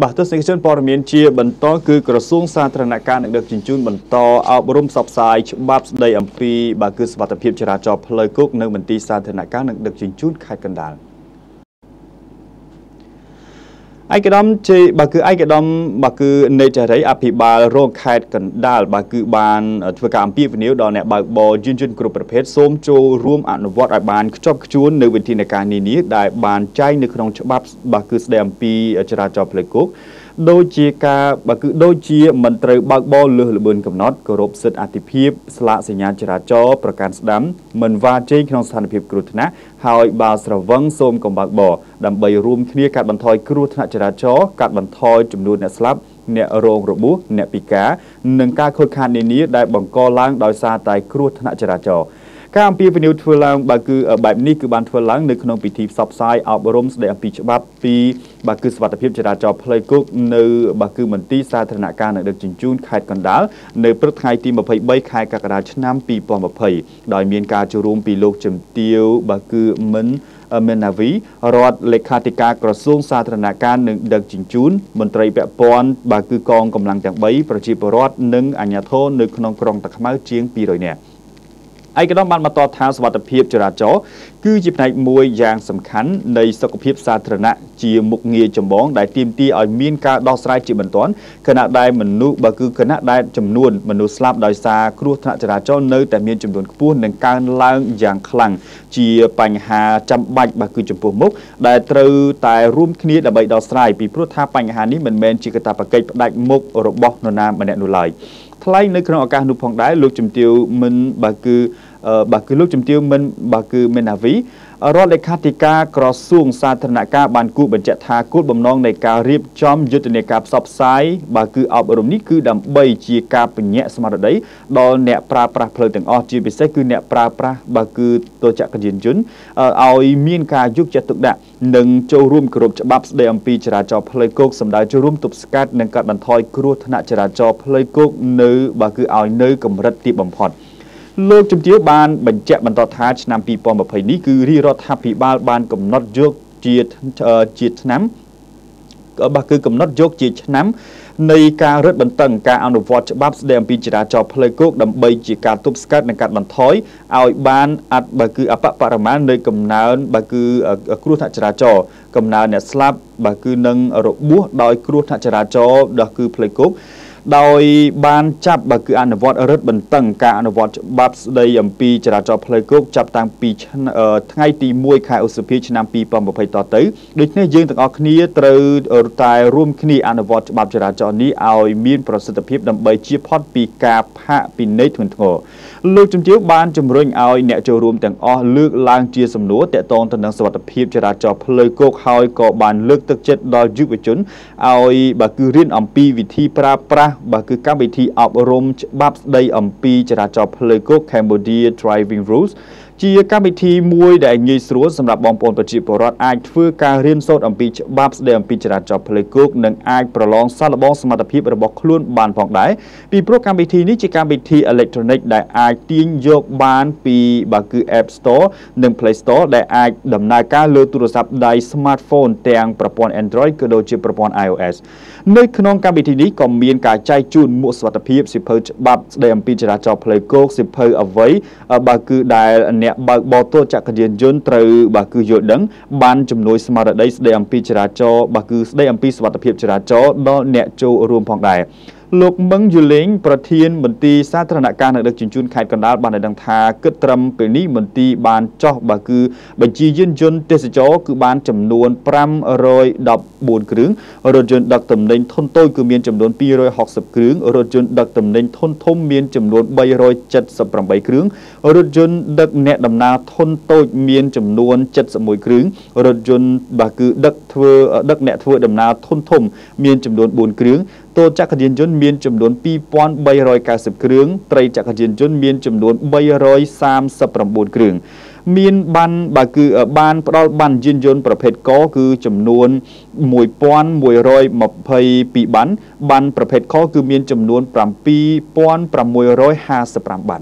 បាទទស្សនិកជនព័ត៌មានជាបន្តគឺក្រសួងសាធារណការនឹងដឹកជញ្ជូនបន្តអប់រំផ្សព្វផ្សាយច្បាប់ស្តីអំពីបាទគឺសុវត្ថិភាពចរាចរណ៍ផ្លូវគោកនៅមន្ទីរសាធារណការនឹងដឹកជញ្ជូនខេត្តកណ្ដាល។ ឯកឧត្តមជ័យបើគឺឯកឧត្តមបើគឺនេចារីអភិបាលរងខេត្តកណ្ដាលបើគឺបានធ្វើការអំពាវនាវដល់អ្នកបើកបរយានយន្តគ្រប់ប្រភេទសូមចូលរួមអនុវត្តឲ្យបានខ្ជាប់ខ្ជួននៅវិធានការនានាដែលបានចែងនៅក្នុងច្បាប់បើគឺស្ដីអំពីចរាចរណ៍ផ្លូវគោក ដូចជាការបើគឺដូចជាមិនត្រូវបើកបរលើសល្បឿនកំណត់គោរពសិទ្ធិអតិភិបស្លាកសញ្ញាចរាចរណ៍ប្រកាន់ស្ដាំមិនវ៉ាជែងក្នុងស្ថានភាពគ្រោះថ្នាក់ហើយបើស្រវឹងសូមកុំបើកបរដើម្បីរួមគ្នាកាត់បន្ថយគ្រោះថ្នាក់ចរាចរណ៍កាត់បន្ថយចំនួនអ្នកស្លាប់អ្នករងរបួសអ្នកពិការនិងការខូចខាតនានាដែលបង្កឡើងដោយសារតែគ្រោះថ្នាក់ចរាចរណ៍ ការអំពាវនាវធ្វើឡើងបើគឺបែបនេះគឺបានធ្វើឡើងនៅក្នុងពិធីផ្សព្វផ្សាយអប់រំស្ដីអំពីច្បាប់ពីបើគឺសវត្ថភាពចរាចរណ៍ផ្លូវគោកនៅបើគឺមន្ទីរសាធារណការនៅដឹកជញ្ជូនខេត្តកណ្ដាលនៅព្រឹកថ្ងៃទី23ខែកក្កដាឆ្នាំ2020ដោយមានការចូលរួមពីលោកជំទាវបើគឺមិនមេណាវីរដ្ឋលេខាធិការក្រសួងសាធារណការនិងដឹកជញ្ជូនមន្ត្រីពាក់ព័ន្ធបើគឺកងកម្លាំងទាំង3ប្រជាពលរដ្ឋនិងអាជ្ញាធរនៅក្នុងក្រុងតាខ្មៅជាង200នាក់ ឯកឧត្តមបានបន្តថាសវត្ថភាពចរាចរណ៍គឺជាផ្នែកមួយយ៉ាងសំខាន់នៃសុខភាពសាធារណៈជាមុខងារចម្បងដែលទាមទារឲ្យមានការដោះស្រាយជាបន្ទាន់ខណៈដែលមនុស្សបើគឺគណៈដែលចំនួនមនុស្សស្លាប់ដោយសារគ្រោះថ្នាក់ចរាចរណ៍នៅតែមានចំនួនខ្ពស់និងកើនឡើងយ៉ាងខ្លាំងជាបញ្ហាចាំបាច់បើគឺចំពោះមុខដែលត្រូវតែរួមគ្នាដើម្បីដោះស្រាយពីព្រោះថាបញ្ហានេះមិនមែនជាកាតព្វកិច្ចផ្ដាច់មុខរបស់នរណាម្នាក់នោះឡើយ ថ្លែងនៅក្នុងឱកាសនោះផងដែរលោកជំទាវមិនបើគឺបើគឺលោកជំទាវមិនបើគឺមេណាវី រដ្ឋលេខាធិការក្រសួងសាធារណការបានគូបញ្ជាក់ថាគោលបំណងនៃការរៀបចំយុទ្ធនាការផ្សព្វផ្សាយបើគឺអប់រំនេះគឺដើម្បីជាការពញ្ញាក់ស្មារតីដល់អ្នកប្រើប្រាស់ផ្លូវទាំងអស់ជាពិសេសគឺអ្នកប្រើប្រាស់បើគឺទោចក្រយានយន្តឲ្យមានការយកចិត្តទុកដាក់និងចូលរួមគោរពច្បាប់ស្តីអំពីចរាចរណ៍ផ្លូវគោកសម្ដៅចូលរួមទប់ស្កាត់និងកាត់បន្ថយគ្រោះថ្នាក់ចរាចរណ៍ផ្លូវគោកនៅបើគឺឲ្យនៅកម្រិតទាបបំផុត។ លោកជំទាវបានបញ្ជាក់បន្តថាឆ្នាំ2020នេះគឺរាជរដ្ឋាភិបាលបានកំណត់យកជាជាឆ្នាំបាទគឺកំណត់យកជាឆ្នាំនៃការរឹតបន្តឹងការអនុវត្តច្បាប់ស្តីអំពីចរាចរណ៍ផ្លូវគោកដើម្បីជាការទប់ស្កាត់និងកាត់បន្ថយឲ្យបានអត់បើគឺអបបរមានៃកំណើនបើគឺគ្រោះថ្នាក់ចរាចរណ៍កំណើនអ្នកស្លាប់បើគឺនឹងរបួសដោយគ្រោះថ្នាក់ចរាចរណ៍ដ៏គឺផ្លូវគោក ដោយបានចាប់បើគឺអនុវត្តរឹតបន្តឹងការអនុវត្តច្បាប់ស្តីអំពីចរាចរណ៍ផ្លូវគោកចាប់តាំងពីថ្ងៃទី1ខែឧសភាឆ្នាំ2020តទៅដូច្នេះយើងទាំងអស់គ្នាត្រូវតែរួមគ្នាអនុវត្តច្បាប់ចរាចរណ៍នេះឲ្យមានប្រសិទ្ធភាពដើម្បីជៀសផុតពីការផាកពិន័យធ្ងន់ធ្ងរលោកជំទាវបានជំរុញឲ្យអ្នកចូលរួមទាំងអស់លើកឡើងជាសំណួរតាក់ទងទៅនឹងសុវត្ថិភាពចរាចរណ៍ផ្លូវគោកហើយក៏បានលើកទឹកចិត្តដល់យុវជនឲ្យបើគឺរៀនអំពីវិធីប្រើប្រាស់បើគឺកម្មវិធីអប់រំច្បាប់ស្តីអំពីចរាចរណ៍ផ្លូវគោក Cambodia Driving Rules ជាកម្មវិធីមួយដែលងាយស្រួលសម្រាប់បងប្អូនប្រជាពលរដ្ឋអាចធ្វើការរៀនសូត្រអំពីច្បាប់ស្តីអំពីចរាចរណ៍ផ្លូវគោកនិងអាចប្រឡងសាកល្បងសមត្ថភាពរបស់ខ្លួនបានផងដែរពីព្រោះកម្មវិធីនេះជាកម្មវិធីអេឡិចត្រូនិកដែលអាចទាញយកបានពីបើគឺ App Store និង Play Store ដែលអាចដំណើរការលើទូរស័ព្ទដៃ smartphone ទាំងប្រព័ន្ធ Android ក៏ដូចជាប្រព័ន្ធ iOS នៅក្នុងកម្មវិធីនេះក៏មានការចែកជូនមួកសុវត្ថិភាពសិភៅច្បាប់ស្តីអំពីចរាចរណ៍ផ្លូវគោកសិភៅអ្វីបើគឺដែលអ្នកបើកបរទោចក្រយានយន្តត្រូវបើគឺយល់ដឹងបានជំនួយស្មារតីស្តីអំពីចរាចរណ៍បើគឺស្តីអំពីសុវត្ថិភាពចរាចរណ៍ដល់អ្នកចូលរួមផងដែរ លោកមឹងយូលេងប្រធានមន្ទីរសាធារណការនៅដឹកជញ្ជូនខេត្តកណ្ដាលបានឲ្យដឹងថាគិតត្រឹមពេលនេះមន្ទីរបានចោះបើគឺបញ្ជីយានយន្តទេសចរគឺបានចំនួន514គ្រឿងរថយន្តដឹកទំនិញធុនតូចគឺមានចំនួន260គ្រឿងរថយន្តដឹកទំនិញធុនធំមានចំនួន378គ្រឿងរថយន្តដឹកអ្នកដំណើរធុនតូចមានចំនួន71គ្រឿងរថយន្តបើគឺដឹកធ្វើដឹកអ្នកធ្វើដំណើរធុនធំ មានចំនួន4គ្រឿង តូចក្រយានយន្តមានចំនួន2390គ្រឿងត្រីចក្រយានយន្តមានចំនួន339គ្រឿងមានបានបើគឺបានផ្ដល់បានយានយន្តប្រភេទកគឺចំនួន1122បានបានប្រភេទខគឺមានចំនួន7655បាន